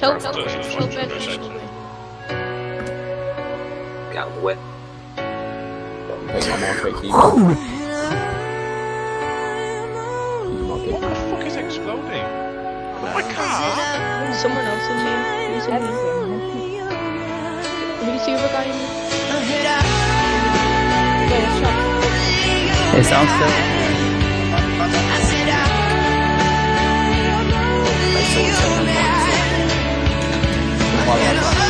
Help, Just- help, just- help, help, help. Get out of the way. Take my mark, take. What the fuck is exploding? Oh my car? Someone else in here. Who's in here? Have you seen the guy in here? Yeah, shot. It Yeah.